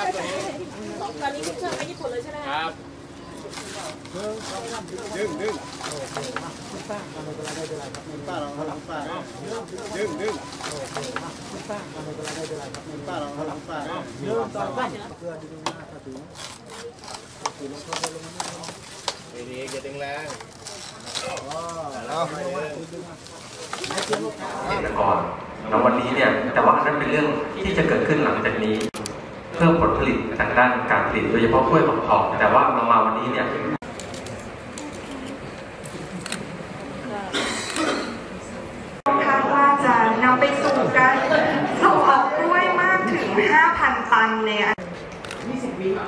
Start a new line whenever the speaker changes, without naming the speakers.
ตอนนี้ขึ้นเครื่องไปญี่ปุ่นเลยใช่ไหม
ค
คะ
รับดึงดึง
ป้าทำอะไรได้เป็นไรครับ
ป้าลองเขาลองป้าดึงดึง
ป้าทำอะไรได้เป็นไรครับ
ป้าลองเขาลองป้า
เริ่มตอนต้นเพื่อที่ดูหน้าถ้าถึง
ดีๆอย่าดึงแรง
เกษตรกรแล้ววันนี้เนี่ยแต่ว่านั่นเป็นเรื่องที่จะเกิดขึ้นหลังจากนี้เพิ่มผลผลิตทางด้านการผลิตโดยเฉพาะกล้วยหอมทองแต่ว่าเรามาวันนี้เนี่ย
คาดว่าจะนำไปสู่การส่งออกกล้วยมากถึง 5,000 ตันในอนาคต